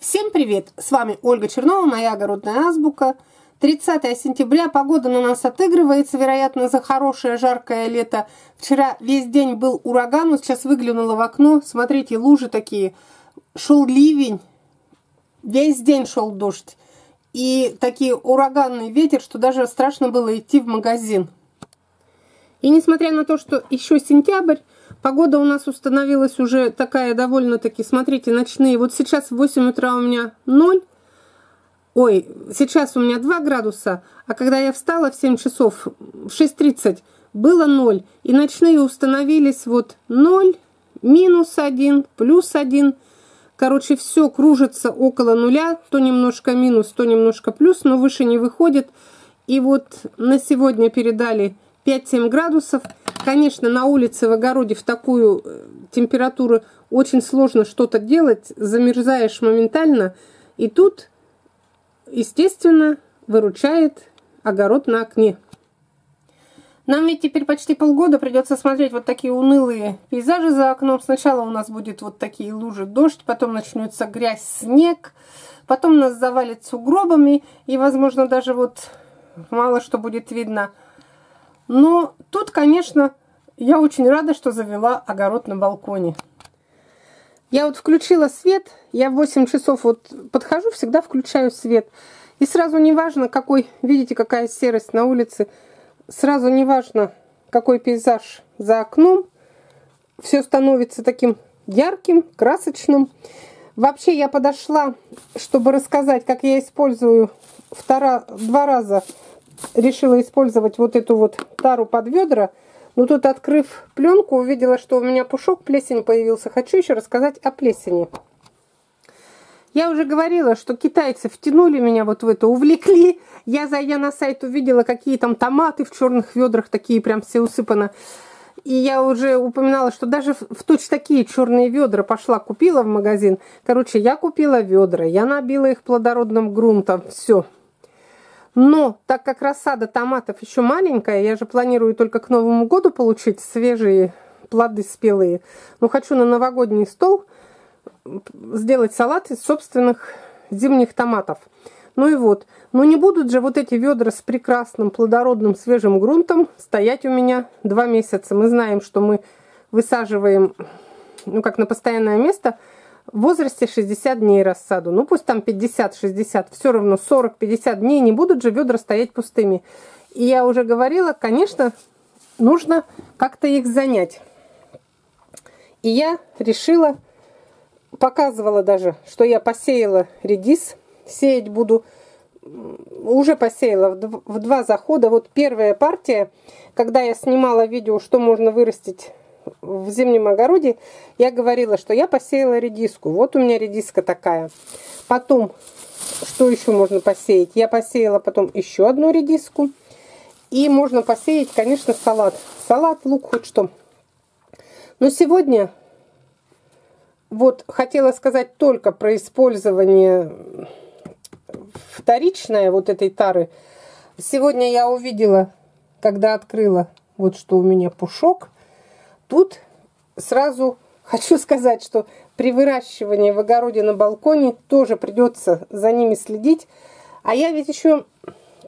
Всем привет! С вами Ольга Чернова, моя огородная азбука. 30 сентября, погода на нас отыгрывается, вероятно, за хорошее жаркое лето. Вчера весь день был ураган, вот сейчас выглянула в окно, смотрите, лужи такие. Шел ливень, весь день шел дождь. И такие ураганный ветер, что даже страшно было идти в магазин. И несмотря на то, что еще сентябрь, погода у нас установилась уже такая довольно-таки, смотрите, ночные. Вот сейчас в 8 утра у меня 0, ой, сейчас у меня 2 градуса, а когда я встала в 7 часов, в 6.30, было 0. И ночные установились вот 0, минус 1, плюс 1. Короче, все кружится около нуля, то немножко минус, то немножко плюс, но выше не выходит. И вот на сегодня передали 5-7 градусов. Конечно, на улице, в огороде в такую э, температуру очень сложно что-то делать. Замерзаешь моментально. И тут, естественно, выручает огород на окне. Нам ведь теперь почти полгода придется смотреть вот такие унылые пейзажи за окном. Сначала у нас будет вот такие лужи, дождь, потом начнется грязь, снег, потом нас завалит сугробами, и, возможно, даже вот мало что будет видно – но тут, конечно, я очень рада, что завела огород на балконе. Я вот включила свет, я в 8 часов вот подхожу, всегда включаю свет. И сразу неважно, какой, видите, какая серость на улице, сразу неважно, какой пейзаж за окном, все становится таким ярким, красочным. Вообще я подошла, чтобы рассказать, как я использую втора, два раза решила использовать вот эту вот тару под ведра. Но тут, открыв пленку, увидела, что у меня пушок, плесень появился. Хочу еще рассказать о плесени. Я уже говорила, что китайцы втянули меня вот в это, увлекли. Я, зайдя на сайт, увидела, какие там томаты в черных ведрах, такие прям все усыпаны. И я уже упоминала, что даже в точно такие черные ведра пошла, купила в магазин. Короче, я купила ведра, я набила их плодородным грунтом, все, но так как рассада томатов еще маленькая, я же планирую только к Новому году получить свежие плоды спелые. Но хочу на новогодний стол сделать салат из собственных зимних томатов. Ну и вот. Но не будут же вот эти ведра с прекрасным плодородным свежим грунтом стоять у меня два месяца. Мы знаем, что мы высаживаем, ну как на постоянное место – в возрасте 60 дней рассаду. Ну пусть там 50-60, все равно 40-50 дней не будут же ведра стоять пустыми. И я уже говорила, конечно, нужно как-то их занять. И я решила, показывала даже, что я посеяла редис. Сеять буду, уже посеяла в два захода. Вот первая партия, когда я снимала видео, что можно вырастить в зимнем огороде я говорила, что я посеяла редиску. Вот у меня редиска такая. Потом, что еще можно посеять? Я посеяла потом еще одну редиску. И можно посеять, конечно, салат. Салат, лук, хоть что. Но сегодня вот хотела сказать только про использование вторичное вот этой тары. Сегодня я увидела, когда открыла, вот что у меня пушок – Тут сразу хочу сказать, что при выращивании в огороде на балконе тоже придется за ними следить. А я ведь еще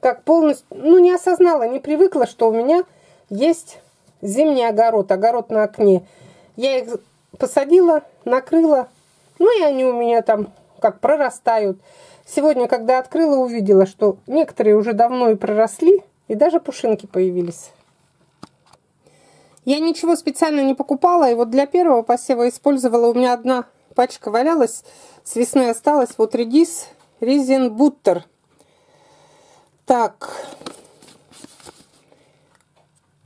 как полностью, ну не осознала, не привыкла, что у меня есть зимний огород, огород на окне. Я их посадила, накрыла, ну и они у меня там как прорастают. Сегодня, когда открыла, увидела, что некоторые уже давно и проросли, и даже пушинки появились. Я ничего специально не покупала, и вот для первого посева использовала, у меня одна пачка валялась, с весны осталась, вот редис Ризенбуттер. Так,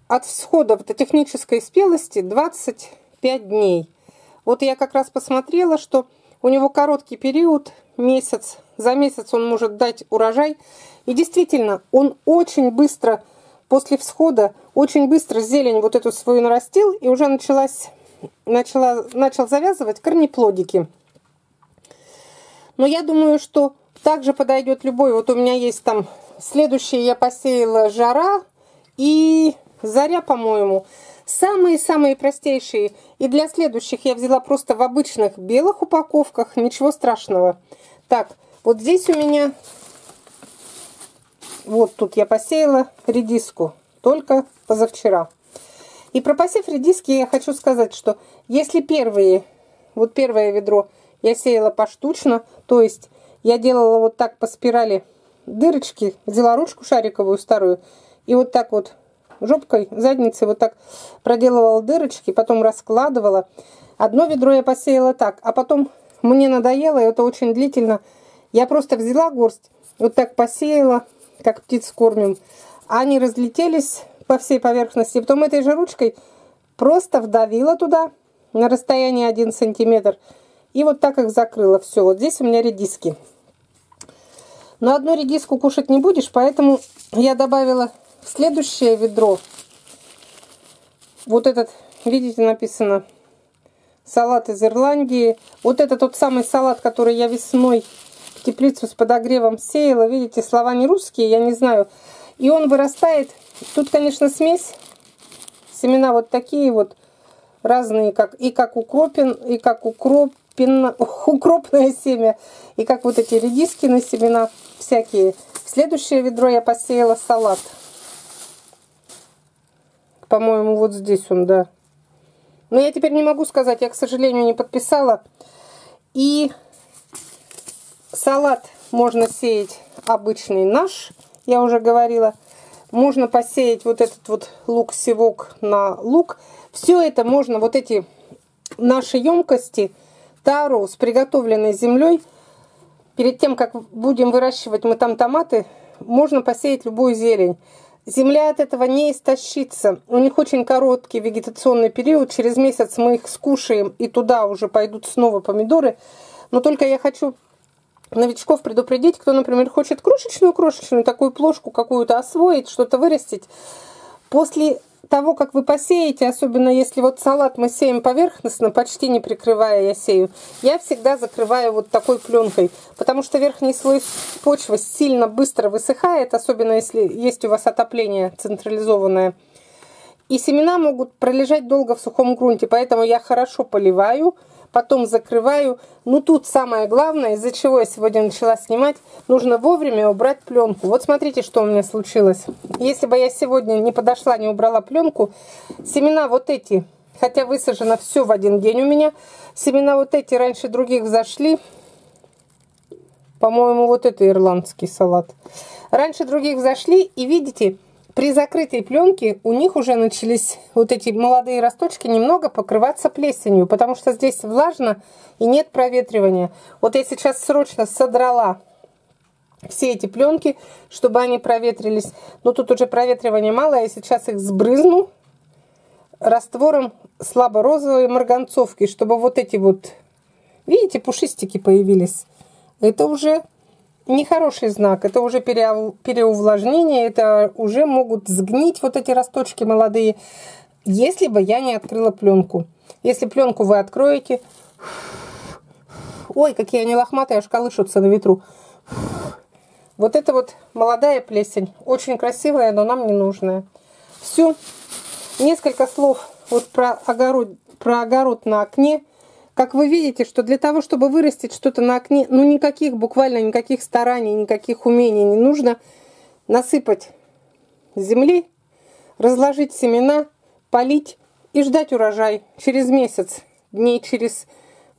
от всхода до технической спелости 25 дней. Вот я как раз посмотрела, что у него короткий период, месяц. За месяц он может дать урожай. И действительно, он очень быстро после всхода очень быстро зелень вот эту свою нарастил и уже началась, начала, начал завязывать корнеплодики. Но я думаю, что также подойдет любой. Вот у меня есть там следующие я посеяла жара и заря, по-моему. Самые-самые простейшие. И для следующих я взяла просто в обычных белых упаковках. Ничего страшного. Так, вот здесь у меня, вот тут я посеяла редиску, только позавчера. И про редиски я хочу сказать, что если первые, вот первое ведро я сеяла поштучно, то есть я делала вот так по спирали дырочки, взяла ручку шариковую старую и вот так вот жопкой, задницей вот так проделывала дырочки, потом раскладывала. Одно ведро я посеяла так, а потом мне надоело, это очень длительно. Я просто взяла горсть, вот так посеяла, как птиц кормим. Они разлетелись по всей поверхности. Потом этой же ручкой просто вдавила туда на расстоянии 1 сантиметр. И вот так их закрыла. Все, вот здесь у меня редиски. Но одну редиску кушать не будешь, поэтому я добавила в следующее ведро вот этот, видите, написано салат из Ирландии. Вот это тот самый салат, который я весной теплицу с подогревом сеяла. Видите, слова не русские, я не знаю. И он вырастает. Тут, конечно, смесь. Семена вот такие вот разные, как и как укропин, и как укропин, укропное семя, и как вот эти редиски на семена всякие. В следующее ведро я посеяла салат. По-моему, вот здесь он, да. Но я теперь не могу сказать, я, к сожалению, не подписала. И салат можно сеять обычный наш, я уже говорила. Можно посеять вот этот вот лук-севок на лук. Все это можно, вот эти наши емкости, тару с приготовленной землей, перед тем, как будем выращивать мы там томаты, можно посеять любую зелень. Земля от этого не истощится. У них очень короткий вегетационный период. Через месяц мы их скушаем, и туда уже пойдут снова помидоры. Но только я хочу новичков предупредить, кто, например, хочет крошечную-крошечную такую плошку какую-то освоить, что-то вырастить. После того, как вы посеете, особенно если вот салат мы сеем поверхностно, почти не прикрывая я сею, я всегда закрываю вот такой пленкой, потому что верхний слой почвы сильно быстро высыхает, особенно если есть у вас отопление централизованное. И семена могут пролежать долго в сухом грунте, поэтому я хорошо поливаю, потом закрываю. Ну тут самое главное, из-за чего я сегодня начала снимать, нужно вовремя убрать пленку. Вот смотрите, что у меня случилось. Если бы я сегодня не подошла, не убрала пленку, семена вот эти, хотя высажено все в один день у меня, семена вот эти раньше других взошли. По-моему, вот это ирландский салат. Раньше других взошли, и видите, при закрытой пленке у них уже начались вот эти молодые росточки немного покрываться плесенью, потому что здесь влажно и нет проветривания. Вот я сейчас срочно содрала все эти пленки, чтобы они проветрились. Но тут уже проветривания мало, я сейчас их сбрызну раствором слабо-розовой марганцовки, чтобы вот эти вот, видите, пушистики появились. Это уже нехороший знак. Это уже переувлажнение, это уже могут сгнить вот эти росточки молодые, если бы я не открыла пленку. Если пленку вы откроете... Ой, какие они лохматые, аж колышутся на ветру. Вот это вот молодая плесень. Очень красивая, но нам не нужная. Все. Несколько слов вот про огород, про огород на окне. Как вы видите, что для того, чтобы вырастить что-то на окне, ну никаких, буквально никаких стараний, никаких умений не нужно. Насыпать земли, разложить семена, полить и ждать урожай через месяц, дней через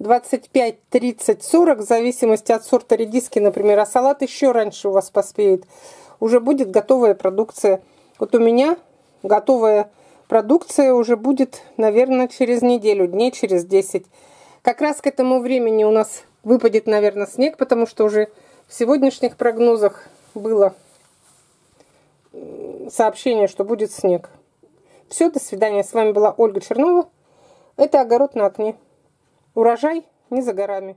25, 30, 40, в зависимости от сорта редиски, например, а салат еще раньше у вас поспеет. Уже будет готовая продукция. Вот у меня готовая продукция уже будет, наверное, через неделю, дней через 10. Как раз к этому времени у нас выпадет, наверное, снег, потому что уже в сегодняшних прогнозах было сообщение, что будет снег. Все, до свидания. С вами была Ольга Чернова. Это «Огород на окне». Урожай не за горами.